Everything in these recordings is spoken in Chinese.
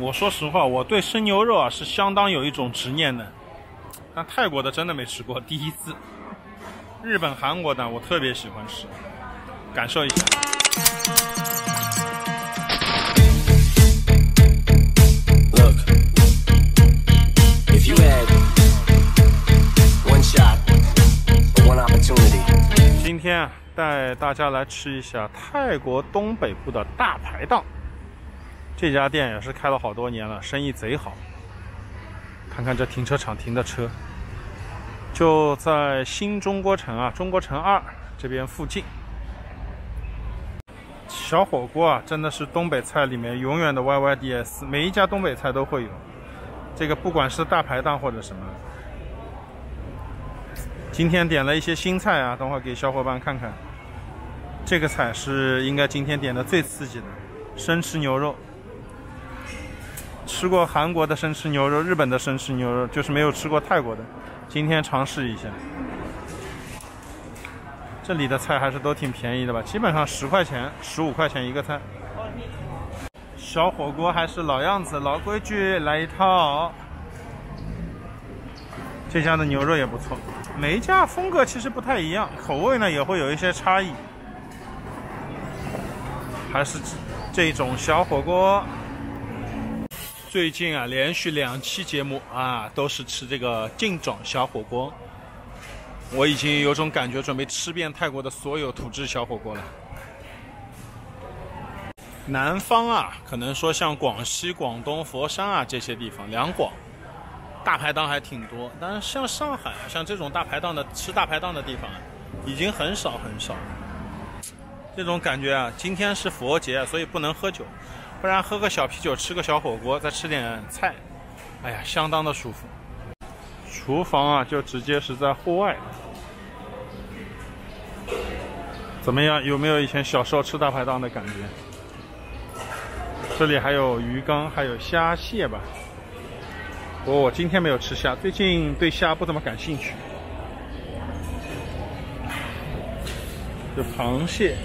我说实话，我对生牛肉啊是相当有一种执念的，但泰国的真的没吃过，第一次。日本、韩国的我特别喜欢吃，感受一下。Look, if you had one shot, one opportunity, 今天啊，带大家来吃一下泰国东北部的大排档。这家店也是开了好多年了，生意贼好。看看这停车场停的车，就在新中国城啊，中国城二这边附近。小火锅啊，真的是东北菜里面永远的 YYDS，每一家东北菜都会有。这个不管是大排档或者什么，今天点了一些新菜啊，等会给小伙伴看看。这个菜是应该今天点的最刺激的，生吃牛肉。吃过韩国的生吃牛肉，日本的生吃牛肉，就是没有吃过泰国的。今天尝试一下，这里的菜还是都挺便宜的吧？基本上十块钱、十五块钱一个菜。小火锅还是老样子，老规矩，来一套。这家的牛肉也不错，每一家风格其实不太一样，口味呢也会有一些差异。还是这种小火锅。最近啊，连续两期节目啊，都是吃这个劲种小火锅。我已经有种感觉，准备吃遍泰国的所有土制小火锅了。南方啊，可能说像广西、广东、佛山啊这些地方，两广大排档还挺多。但是像上海啊，像这种大排档的吃大排档的地方，已经很少很少。这种感觉啊，今天是佛节，所以不能喝酒。不然喝个小啤酒，吃个小火锅，再吃点菜，哎呀，相当的舒服。厨房啊，就直接是在户外。怎么样？有没有以前小时候吃大排档的感觉？这里还有鱼缸，还有虾蟹吧。不过我今天没有吃虾，最近对虾不怎么感兴趣。这螃蟹。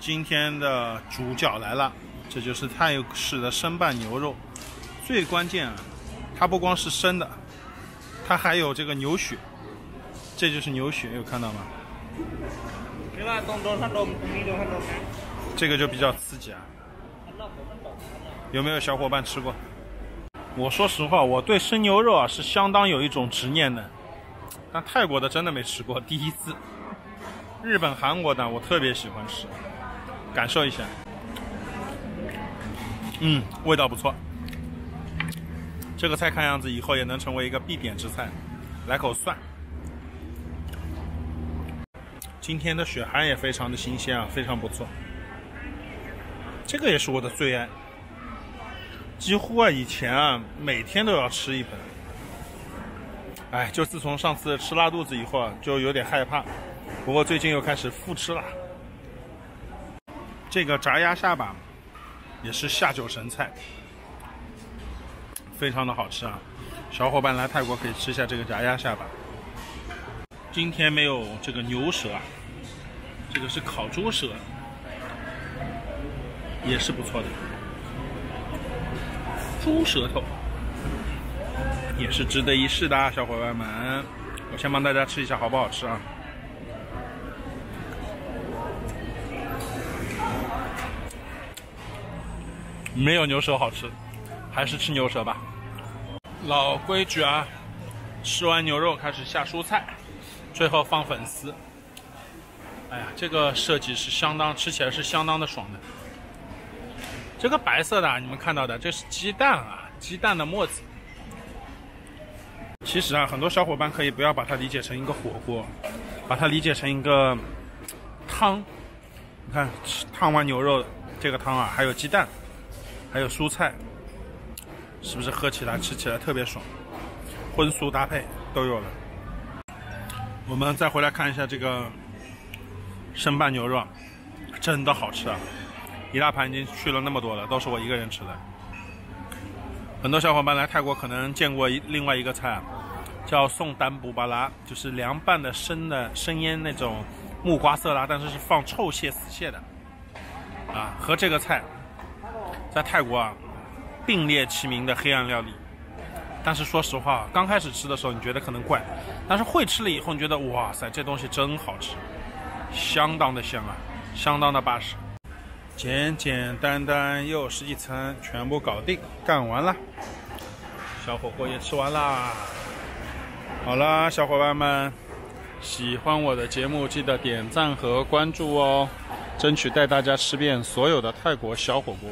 今天的主角来了，这就是泰式的生拌牛肉。最关键啊，它不光是生的，它还有这个牛血。这就是牛血，有看到吗？这个就比较刺激啊。有没有小伙伴吃过？我说实话，我对生牛肉啊是相当有一种执念的，但泰国的真的没吃过，第一次。日本、韩国的我特别喜欢吃。感受一下，嗯，味道不错。这个菜看样子以后也能成为一个必点之菜。来口蒜，今天的血蛤也非常的新鲜啊，非常不错。这个也是我的最爱，几乎啊以前啊每天都要吃一盆。哎，就自从上次吃拉肚子以后啊，就有点害怕。不过最近又开始复吃了。这个炸鸭下巴也是下酒神菜，非常的好吃啊！小伙伴来泰国可以吃一下这个炸鸭下巴。今天没有这个牛舌，这个是烤猪舌，也是不错的。猪舌头也是值得一试的，啊，小伙伴们。我先帮大家吃一下，好不好吃啊？没有牛舌好吃，还是吃牛舌吧。老规矩啊，吃完牛肉开始下蔬菜，最后放粉丝。哎呀，这个设计是相当，吃起来是相当的爽的。这个白色的，你们看到的，这是鸡蛋啊，鸡蛋的沫子。其实啊，很多小伙伴可以不要把它理解成一个火锅，把它理解成一个汤。你看，烫完牛肉这个汤啊，还有鸡蛋。还有蔬菜，是不是喝起来、吃起来特别爽？荤素搭配都有了。我们再回来看一下这个生拌牛肉，真的好吃啊！一大盘已经去了那么多了，都是我一个人吃的。很多小伙伴来泰国可能见过另外一个菜，叫宋丹布巴拉，就是凉拌的生的生腌那种木瓜色拉，但是是放臭蟹、死蟹的，啊，和这个菜在泰国啊并列齐名的黑暗料理。但是说实话，刚开始吃的时候你觉得可能怪，但是会吃了以后，你觉得哇塞，这东西真好吃，相当的香啊，相当的巴适。简简单单又是一餐，全部搞定，干完了，小火锅也吃完啦。好啦，小伙伴们，喜欢我的节目记得点赞和关注哦，争取带大家吃遍所有的泰国小火锅。